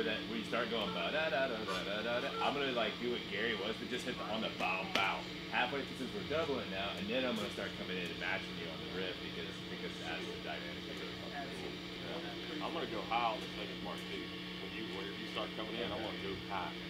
where that where start going ba da da da da da da. I'm gonna like do what Gary was, but just hit the, on the bow bow halfway through since we're doubling now, and then I'm gonna start coming in and matching you on the riff because because that's the dynamic. I'm gonna go high on the second part too. When you whenever you start coming in, I'm gonna go high.